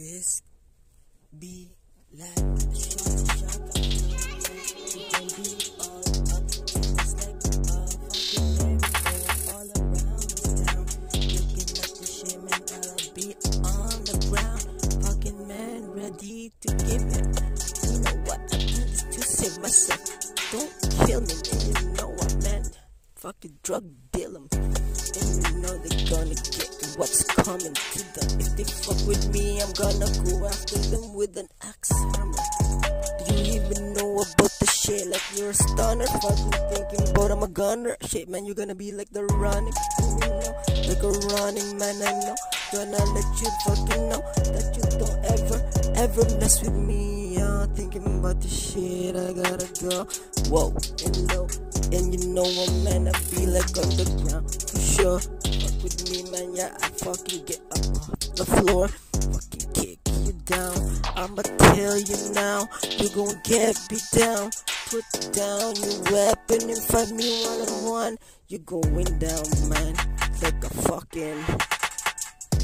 This be like be all up, ready to give it. You know what? I do to save myself. Don't kill me, man. You know what, man? Fucking drug deal 'em. And you know they're gonna get what's coming to them. If they fuck with me, I'm gonna go after them with an axe hammer. Do you even know about the shit? Like you're a stunner, fucking thinking about I'm a gunner. Shit, man, you're gonna be like the running, you know, like a running man. I know, gonna let you fucking know that you don't ever, ever mess with me. Yeah, thinking about the shit, I gotta go. Whoa, and low, and you know what, man, I feel like on the ground for sure. With me, man, yeah, I fucking get up off the floor, fucking kick you down. I'ma tell you now, you gon' get beat down. Put down your weapon and fight me one on one. You going down, man, like a fucking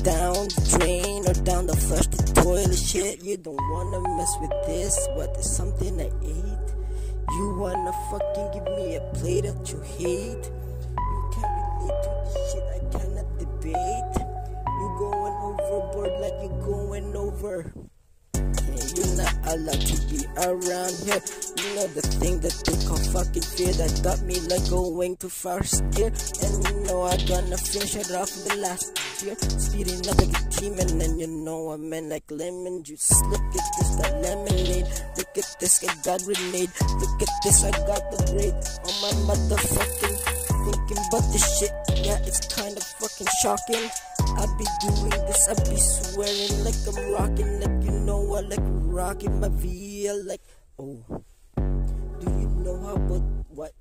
down the drain or down the flush the toilet shit. You don't wanna mess with this. What is something I ate? You wanna fucking give me a plate that you hate? Debate. You going overboard like you going over. Yeah, you're not allowed to be around here. You know the thing that they call fucking fear that got me like going too far gear. And you know I gonna finish it off the last year. Speeding up like a demon, and then you know I'm in like lemon juice. Look at this, that lemonade. Look at this, I got grenade. Look at this, I got the braid on my motherfucking thinking about this shit. Yeah, it's kind of fucking shocking. I be doing this, I be swearing like I'm rocking, like you know I like rocking my VL, like oh. Do you know how about what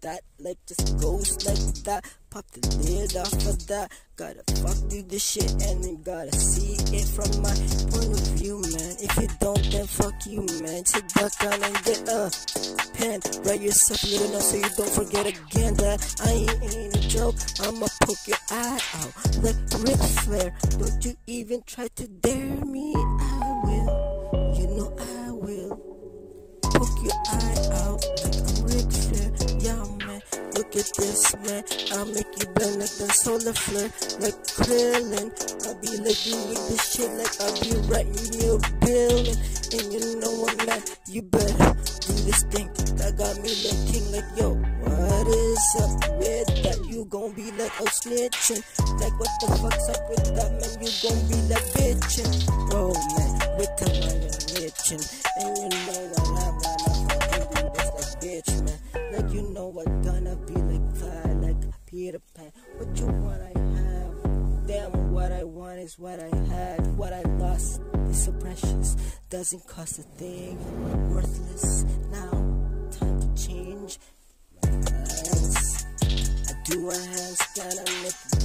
that like just goes like that? Pop the lid off of that. Gotta fuck through this shit and you gotta see it from my fuck you, man. Take that down and get a pen. Write yourself a little note so you don't forget again that I ain't, ain't a joke. I'ma poke your eye out like Ric Flair. Don't you even try to dare me. I will. You know I will. Poke your eye out like I'm Ric Flair. Yeah, man. Look at this, man. I'll make you burn like the solar flare, like Krillin. I'll be like with this shit like I'll be writing you a billion. And you know what, man? You better do this thing that got me looking like, yo, what is up with that? You gon' be like, oh, snitching. Like, what the fuck's up with that, man? You gon' be like, bitching. Oh, man, with the money bitching. And you know I'm gonna fucking do this like, bitch, man. Like, you know what, gonna be like, fly like Peter Pan. What you want, I what I want is what I had. What I lost is so precious. Doesn't cost a thing. Worthless. Now, time to change. Plans. I do my hands, gotta make the.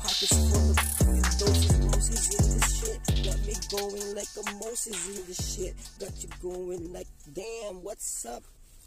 Pockets full of fucking doses, Moses in this shit. Got me going like a Moses in this shit. Got you going like, damn, what's up?